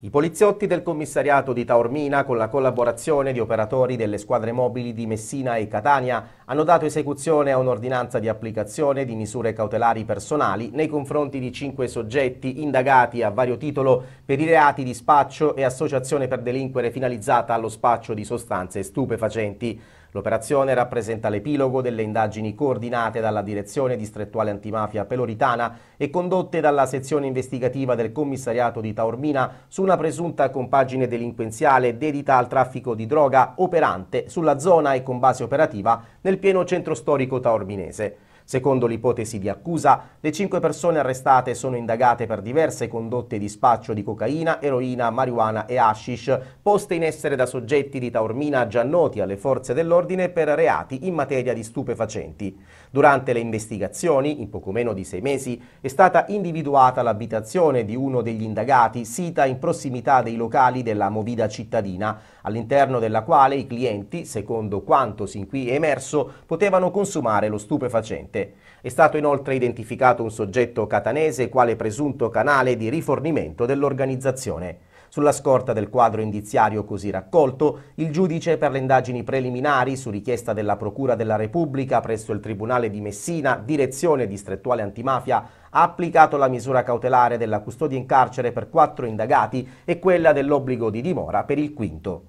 I poliziotti del commissariato di Taormina, con la collaborazione di operatori delle squadre mobili di Messina e Catania, hanno dato esecuzione a un'ordinanza di applicazione di misure cautelari personali nei confronti di cinque soggetti indagati a vario titolo per i reati di spaccio e associazione per delinquere finalizzata allo spaccio di sostanze stupefacenti. L'operazione rappresenta l'epilogo delle indagini coordinate dalla Direzione Distrettuale Antimafia Peloritana e condotte dalla sezione investigativa del commissariato di Taormina su una presunta compagine delinquenziale dedita al traffico di droga operante sulla zona e con base operativa nel pieno centro storico taorminese. Secondo l'ipotesi di accusa, le cinque persone arrestate sono indagate per diverse condotte di spaccio di cocaina, eroina, marijuana e hashish, poste in essere da soggetti di Taormina già noti alle forze dell'ordine per reati in materia di stupefacenti. Durante le investigazioni, in poco meno di sei mesi, è stata individuata l'abitazione di uno degli indagati sita in prossimità dei locali della Movida cittadina, all'interno della quale i clienti, secondo quanto sin qui è emerso, potevano consumare lo stupefacente. È stato inoltre identificato un soggetto catanese quale presunto canale di rifornimento dell'organizzazione. Sulla scorta del quadro indiziario così raccolto, il giudice per le indagini preliminari, su richiesta della Procura della Repubblica presso il Tribunale di Messina, direzione distrettuale antimafia, ha applicato la misura cautelare della custodia in carcere per quattro indagati e quella dell'obbligo di dimora per il quinto.